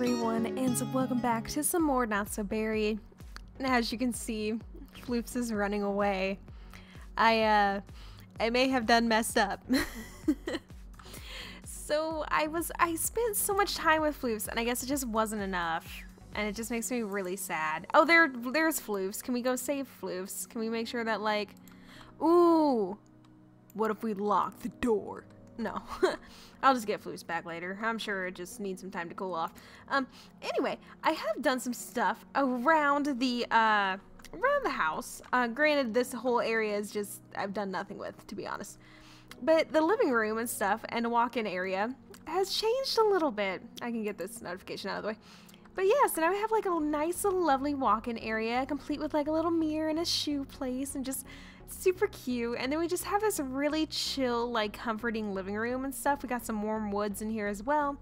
everyone, and welcome back to some more Not So Berry. As you can see, Floofs is running away. I, uh, I may have done messed up. so I was, I spent so much time with Floofs, and I guess it just wasn't enough. And it just makes me really sad. Oh, there, there's Floofs. Can we go save Floofs? Can we make sure that, like, ooh, what if we lock the door? No. I'll just get Floofs back later. I'm sure it just needs some time to cool off. Um, anyway, I have done some stuff around the, uh, around the house. Uh, granted, this whole area is just, I've done nothing with, to be honest. But the living room and stuff and walk-in area has changed a little bit. I can get this notification out of the way. But yeah, so now we have like a nice little lovely walk-in area, complete with like a little mirror and a shoe place and just super cute. And then we just have this really chill, like comforting living room and stuff. We got some warm woods in here as well.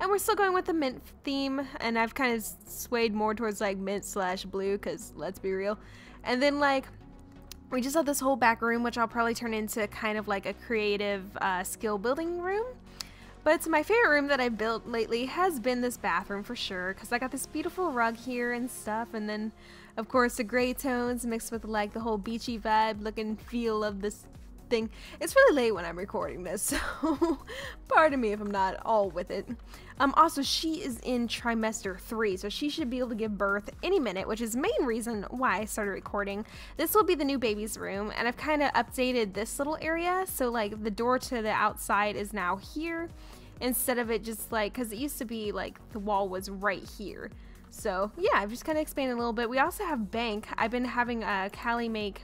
And we're still going with the mint theme, and I've kind of swayed more towards like mint slash blue, because let's be real. And then like, we just have this whole back room, which I'll probably turn into kind of like a creative uh, skill building room. But it's my favorite room that I've built lately has been this bathroom for sure, because I got this beautiful rug here and stuff, and then of course, the gray tones mixed with like the whole beachy vibe look and feel of this thing. It's really late when I'm recording this, so pardon me if I'm not all with it. Um, also, she is in trimester three, so she should be able to give birth any minute, which is the main reason why I started recording. This will be the new baby's room, and I've kind of updated this little area, so like the door to the outside is now here, instead of it just like, because it used to be like the wall was right here. So yeah, I've just kind of expanded a little bit. We also have Bank. I've been having uh, Callie make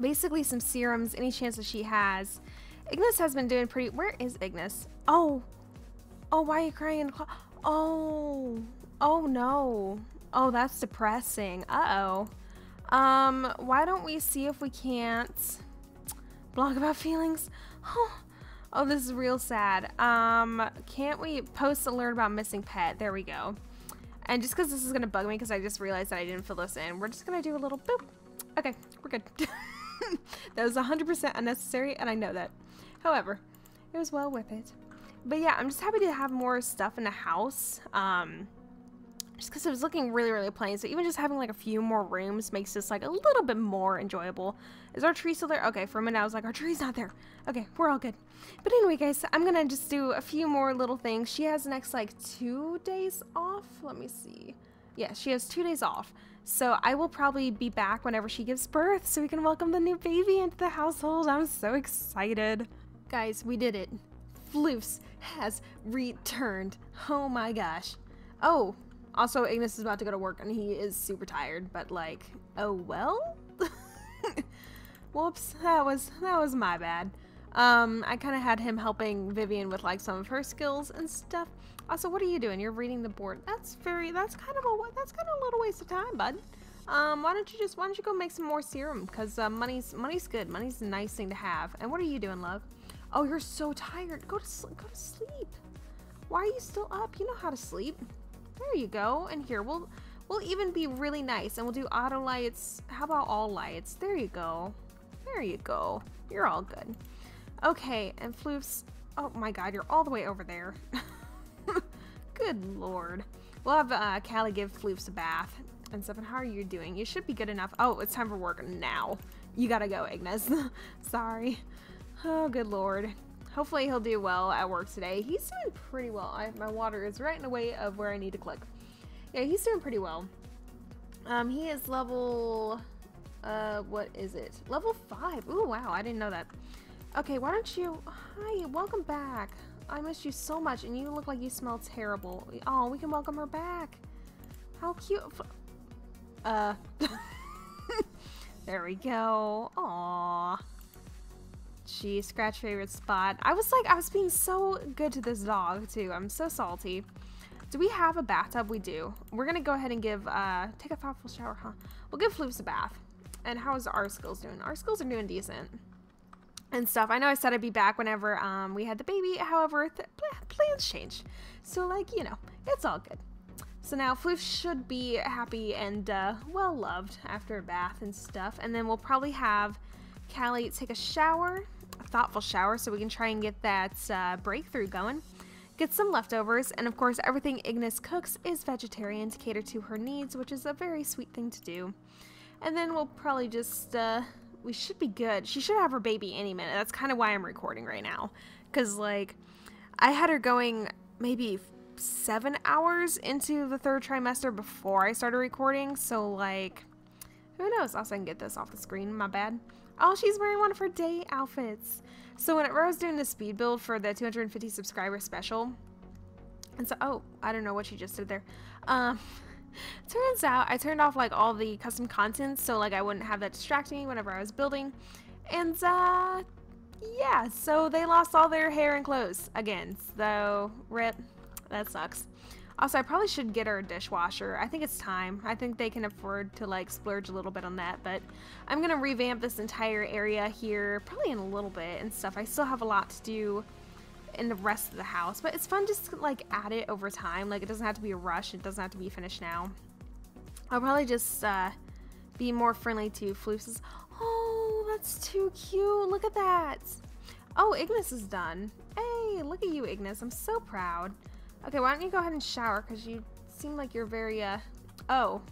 basically some serums, any chance that she has. Ignis has been doing pretty, where is Ignis? Oh, oh, why are you crying? Oh, oh no. Oh, that's depressing. Uh-oh. Um, why don't we see if we can't blog about feelings? Oh, oh, this is real sad. Um, can't we post alert about missing pet? There we go. And just because this is going to bug me because I just realized that I didn't fill this in, we're just going to do a little boop. Okay, we're good. that was 100% unnecessary, and I know that. However, it was well worth it. But yeah, I'm just happy to have more stuff in the house. Um, just because it was looking really, really plain. So even just having like a few more rooms makes this like a little bit more enjoyable. Is our tree still there? Okay, for a minute I was like, our tree's not there. Okay, we're all good. But anyway, guys, I'm gonna just do a few more little things. She has next like two days off. Let me see. Yeah, she has two days off. So I will probably be back whenever she gives birth so we can welcome the new baby into the household. I'm so excited. Guys, we did it. Floofs has returned. Oh my gosh. Oh, also, Ignis is about to go to work and he is super tired, but like, oh well? Whoops, that was, that was my bad. Um, I kind of had him helping Vivian with like some of her skills and stuff. Also, what are you doing? You're reading the board. That's very, that's kind of a, that's kind of a little waste of time, bud. Um, why don't you just, why don't you go make some more serum? Cause uh, money's, money's good. Money's a nice thing to have. And what are you doing, love? Oh, you're so tired. Go to, sleep. go to sleep. Why are you still up? You know how to sleep. There you go. And here, we'll we'll even be really nice and we'll do auto lights. How about all lights? There you go. There you go. You're all good. Okay, and Floofs. Oh my god, you're all the way over there. good lord. We'll have uh, Callie give Floofs a bath and stuff. And how are you doing? You should be good enough. Oh, it's time for work now. You gotta go, Ignis. Sorry. Oh, good lord. Hopefully he'll do well at work today. He's doing pretty well. I, my water is right in the way of where I need to click. Yeah, he's doing pretty well. Um, he is level, uh, what is it? Level 5. Ooh, wow, I didn't know that. Okay, why don't you, hi, welcome back. I missed you so much, and you look like you smell terrible. Oh, we can welcome her back. How cute. Uh, there we go. Aww. She scratch favorite spot. I was like, I was being so good to this dog too. I'm so salty. Do we have a bathtub? We do. We're gonna go ahead and give, uh, take a thoughtful shower, huh? We'll give Floofs a bath. And how is our skills doing? Our skills are doing decent. And stuff. I know I said I'd be back whenever um, we had the baby. However, plans change. So, like, you know, it's all good. So now Floof should be happy and uh, well loved after a bath and stuff. And then we'll probably have Callie take a shower thoughtful shower so we can try and get that uh, breakthrough going. get some leftovers, and of course everything Ignis cooks is vegetarian to cater to her needs, which is a very sweet thing to do. And then we'll probably just, uh, we should be good. She should have her baby any minute. That's kind of why I'm recording right now. Because, like, I had her going maybe seven hours into the third trimester before I started recording, so, like, who knows? Also, I can get this off the screen. My bad. Oh, she's wearing one of her day outfits. So whenever I was doing the speed build for the 250 subscriber special, and so, oh, I don't know what she just did there. Um, turns out I turned off like all the custom content so like I wouldn't have that distract me whenever I was building. And uh, yeah, so they lost all their hair and clothes again. So, rip, that sucks. Also, I probably should get her a dishwasher. I think it's time. I think they can afford to like splurge a little bit on that, but I'm gonna revamp this entire area here probably in a little bit and stuff. I still have a lot to do in the rest of the house, but it's fun just to like add it over time. Like it doesn't have to be a rush. It doesn't have to be finished now. I'll probably just uh, be more friendly to floofs. Oh, that's too cute. Look at that. Oh, Ignis is done. Hey, look at you, Ignis. I'm so proud. Okay, why don't you go ahead and shower because you seem like you're very, uh, oh.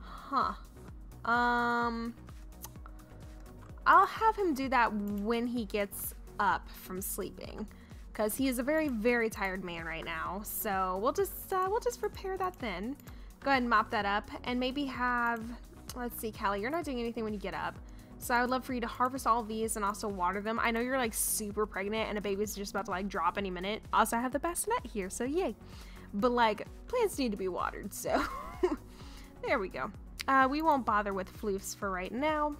Huh. Um, I'll have him do that when he gets up from sleeping because he is a very, very tired man right now. So we'll just, uh, we'll just repair that then. Go ahead and mop that up and maybe have, let's see, Callie, you're not doing anything when you get up. So I would love for you to harvest all these and also water them. I know you're like super pregnant and a baby's just about to like drop any minute. Also, I have the best net here, so yay. But like, plants need to be watered, so there we go. Uh, we won't bother with floofs for right now.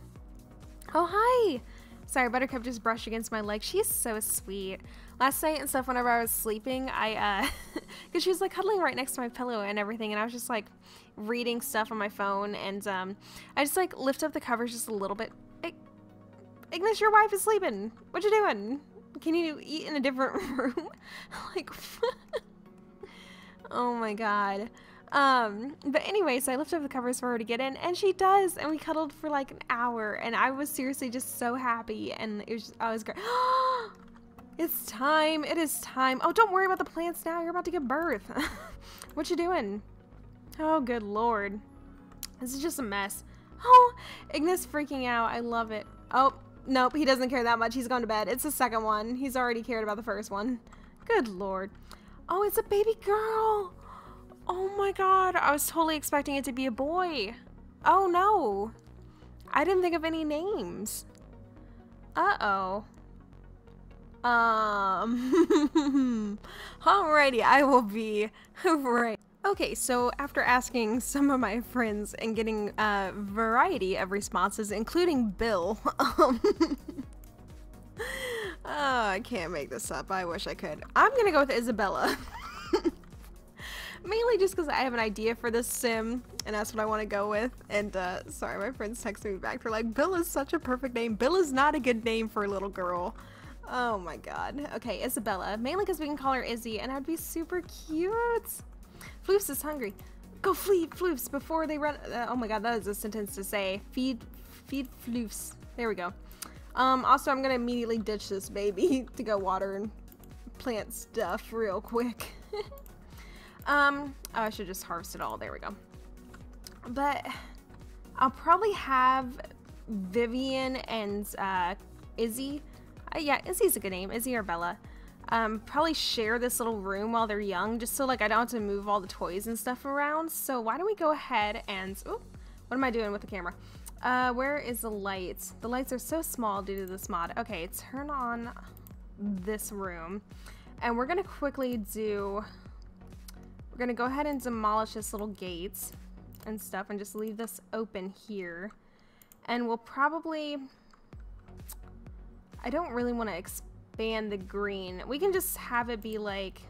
Oh, hi! Sorry, Buttercup just brushed against my leg. She's so sweet. Last night and stuff, whenever I was sleeping, I, uh, because she was like cuddling right next to my pillow and everything, and I was just like reading stuff on my phone, and um, I just like lift up the covers just a little bit Ignis, your wife is sleeping. What you doing? Can you eat in a different room? like, oh my god. Um, but anyway, so I lifted up the covers for her to get in, and she does, and we cuddled for like an hour, and I was seriously just so happy, and it was, just, I was great. it's time, it is time. Oh, don't worry about the plants now, you're about to give birth. what you doing? Oh, good lord. This is just a mess. Oh, Ignis freaking out, I love it. Oh, Nope, he doesn't care that much. He's gone to bed. It's the second one. He's already cared about the first one. Good lord. Oh, it's a baby girl. Oh my god. I was totally expecting it to be a boy. Oh no. I didn't think of any names. Uh-oh. Um. Alrighty, I will be right. Okay, so after asking some of my friends and getting a variety of responses, including Bill, um, oh, I can't make this up. I wish I could. I'm gonna go with Isabella. Mainly just because I have an idea for this sim, and that's what I want to go with. And, uh, sorry, my friends texted me back. They're like, Bill is such a perfect name. Bill is not a good name for a little girl. Oh my god. Okay, Isabella. Mainly because we can call her Izzy, and I'd be super cute. Floofs is hungry. Go feed Floofs before they run. Uh, oh my god, that is a sentence to say. Feed, feed Floofs. There we go. Um, also, I'm gonna immediately ditch this baby to go water and plant stuff real quick. um, oh, I should just harvest it all. There we go. But I'll probably have Vivian and uh, Izzy. Uh, yeah, Izzy's a good name. Izzy or Bella um, probably share this little room while they're young, just so like I don't have to move all the toys and stuff around. So why don't we go ahead and, oh, what am I doing with the camera? Uh, where is the light? The lights are so small due to this mod. Okay, turn on this room. And we're gonna quickly do, we're gonna go ahead and demolish this little gate and stuff and just leave this open here. And we'll probably, I don't really want to expand the green. We can just have it be like,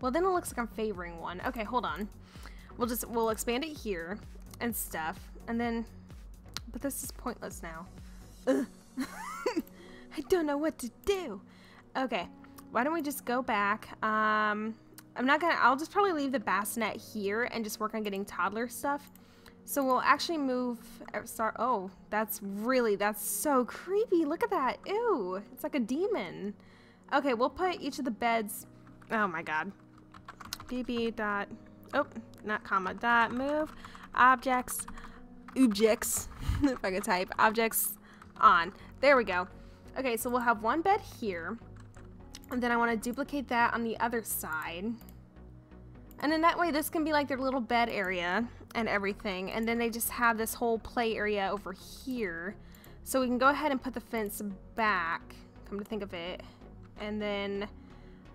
well then it looks like I'm favoring one. Okay, hold on. We'll just, we'll expand it here and stuff. And then, but this is pointless now. I don't know what to do. Okay, why don't we just go back? Um, I'm not gonna, I'll just probably leave the bassinet here and just work on getting toddler stuff. So we'll actually move, uh, start, oh, that's really, that's so creepy. Look at that. Ew, it's like a demon. Okay, we'll put each of the beds. Oh my god. bb dot. Oh, not comma dot move objects objects if I could type objects on. There we go. Okay, so we'll have one bed here. And then I want to duplicate that on the other side. And then that way this can be like their little bed area and everything. And then they just have this whole play area over here. So we can go ahead and put the fence back, come to think of it. And then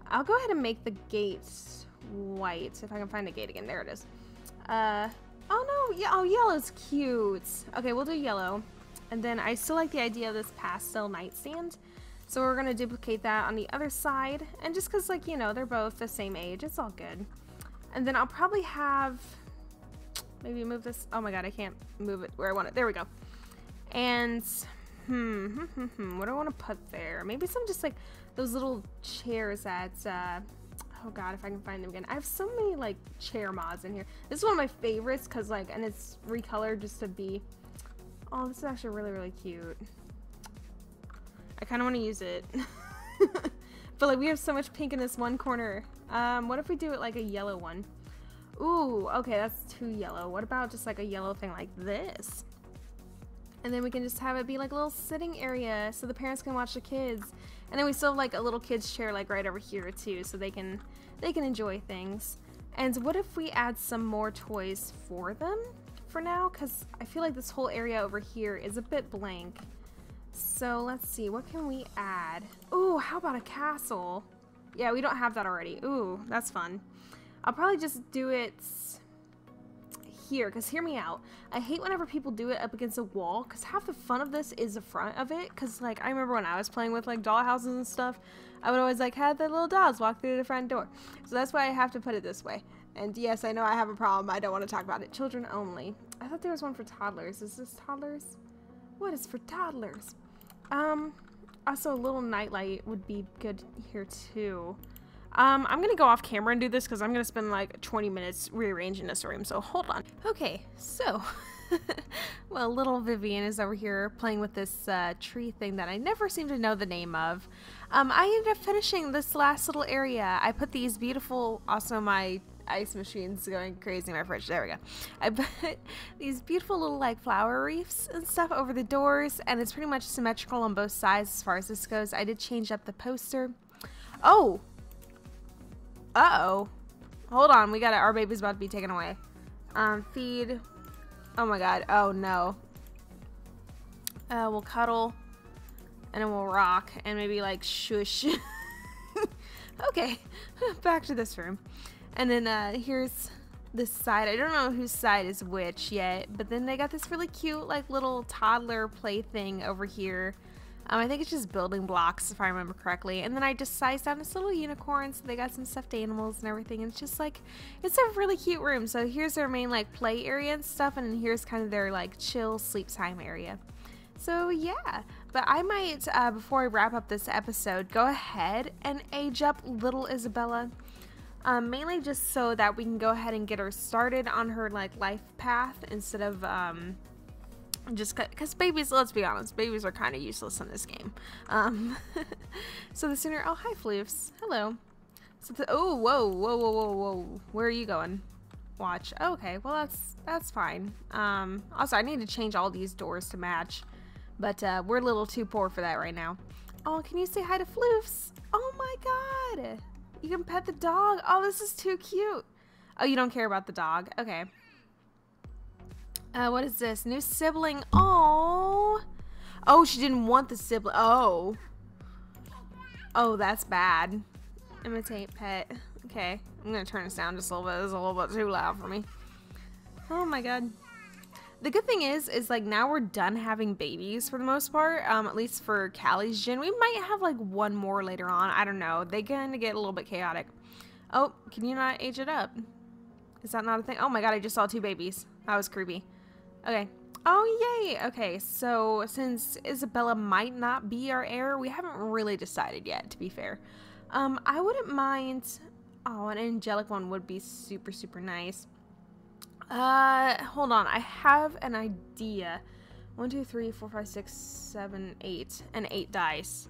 I'll go ahead and make the gates white. If I can find the gate again. There it is. Uh, oh no, yeah, oh yellow's cute. Okay, we'll do yellow. And then I still like the idea of this pastel nightstand. So we're gonna duplicate that on the other side. And just cause like, you know, they're both the same age, it's all good. And then I'll probably have, maybe move this, oh my god, I can't move it where I want it. There we go. And, hmm, hmm, hmm, hmm what do I want to put there? Maybe some just like those little chairs that, uh, oh god, if I can find them again. I have so many like chair mods in here. This is one of my favorites because like, and it's recolored just to be, oh, this is actually really, really cute. I kind of want to use it. but like we have so much pink in this one corner. Um, what if we do it like a yellow one? Ooh, okay, that's too yellow. What about just like a yellow thing like this? And then we can just have it be like a little sitting area so the parents can watch the kids. And then we still have like a little kids chair like right over here too so they can they can enjoy things. And what if we add some more toys for them for now? Because I feel like this whole area over here is a bit blank. So let's see, what can we add? Ooh, how about a castle? Yeah, we don't have that already. Ooh, that's fun. I'll probably just do it here, because hear me out. I hate whenever people do it up against a wall, because half the fun of this is the front of it, because like, I remember when I was playing with like doll houses and stuff, I would always like have the little dolls walk through the front door. So that's why I have to put it this way. And yes, I know I have a problem. I don't want to talk about it. Children only. I thought there was one for toddlers. Is this toddlers? What is for toddlers? Um, also a little nightlight would be good here too. Um, I'm gonna go off camera and do this because I'm gonna spend like 20 minutes rearranging this room, so hold on. Okay, so, well, little Vivian is over here playing with this uh, tree thing that I never seem to know the name of. Um, I ended up finishing this last little area. I put these beautiful, also my ice machines going crazy in my fridge. There we go. I put these beautiful little like flower wreaths and stuff over the doors and it's pretty much symmetrical on both sides as far as this goes. I did change up the poster. Oh! Uh-oh. Hold on, we got. Our baby's about to be taken away. Um, feed. Oh my god. Oh no. Uh, we'll cuddle. And then we'll rock. And maybe like shush. okay. Back to this room. And then uh, here's this side. I don't know whose side is which yet, but then they got this really cute like little toddler play thing over here. Um, I think it's just building blocks if I remember correctly. And then I just sized down this little unicorn so they got some stuffed animals and everything. And it's just like, it's a really cute room. So here's their main like play area and stuff. And here's kind of their like chill sleep time area. So yeah, but I might, uh, before I wrap up this episode, go ahead and age up little Isabella um, mainly just so that we can go ahead and get her started on her like life path instead of um, just because babies let's be honest babies are kind of useless in this game. Um, so the sooner oh hi floofs hello. So the, oh whoa whoa whoa whoa whoa. Where are you going? Watch. Oh, okay well that's that's fine. Um, also I need to change all these doors to match but uh, we're a little too poor for that right now. Oh can you say hi to floofs oh my god! You can pet the dog. Oh, this is too cute. Oh, you don't care about the dog. Okay. Uh, what is this? New sibling. Oh. Oh, she didn't want the sibling. Oh. Oh, that's bad. Imitate pet. Okay. I'm going to turn this down just a little bit. It's a little bit too loud for me. Oh my god. The good thing is, is like now we're done having babies for the most part. Um, at least for Callie's gen. We might have like one more later on. I don't know. They kind of get a little bit chaotic. Oh, can you not age it up? Is that not a thing? Oh my god, I just saw two babies. That was creepy. Okay. Oh, yay! Okay, so since Isabella might not be our heir, we haven't really decided yet, to be fair. Um, I wouldn't mind... Oh, an angelic one would be super, super nice. Uh, hold on. I have an idea. One, two, three, four, five, six, seven, eight, and eight dice.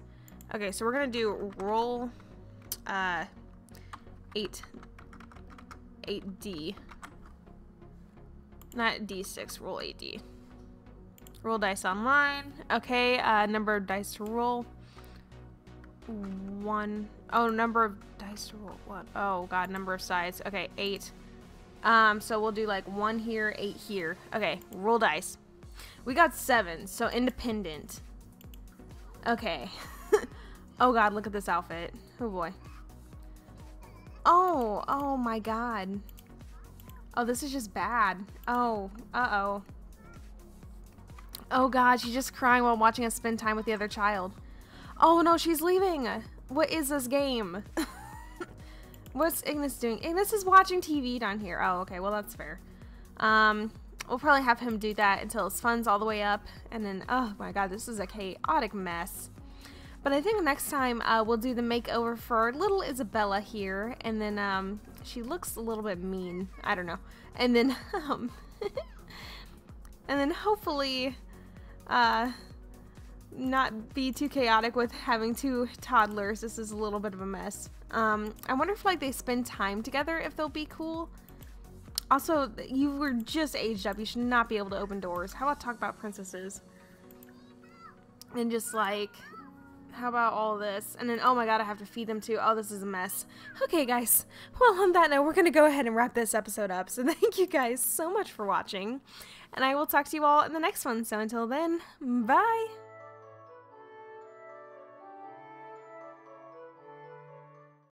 Okay, so we're gonna do roll uh, 8 8D. Not D6, roll 8D. Roll dice online. Okay, uh, number of dice to roll. One. Oh, number of dice to roll. What? Oh, God, number of sides. Okay, eight. Um, so we'll do like one here, eight here. Okay, roll dice. We got seven, so independent. Okay. oh, God, look at this outfit. Oh, boy. Oh, oh my god. Oh, this is just bad. Oh, uh-oh. Oh god, she's just crying while watching us spend time with the other child. Oh no, she's leaving. What is this game? What's Ignis doing? Ignis is watching TV down here. Oh, okay, well that's fair. Um, we'll probably have him do that until his fun's all the way up. And then, oh my god, this is a chaotic mess. But I think next time uh, we'll do the makeover for little Isabella here, and then um, she looks a little bit mean. I don't know. And then, um, and then hopefully, uh, not be too chaotic with having two toddlers. This is a little bit of a mess. Um, I wonder if like they spend time together, if they'll be cool. Also, you were just aged up. You should not be able to open doors. How about talk about princesses? And just like how about all this? And then, oh my god, I have to feed them too. Oh, this is a mess. Okay, guys. Well, on that note, we're going to go ahead and wrap this episode up. So thank you guys so much for watching. And I will talk to you all in the next one. So until then, bye.